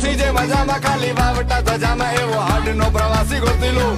હાથી જે મજામાં ખાલી વાવટા ધજામાં એવો હાડ નો પ્રવાસી ગોતી લો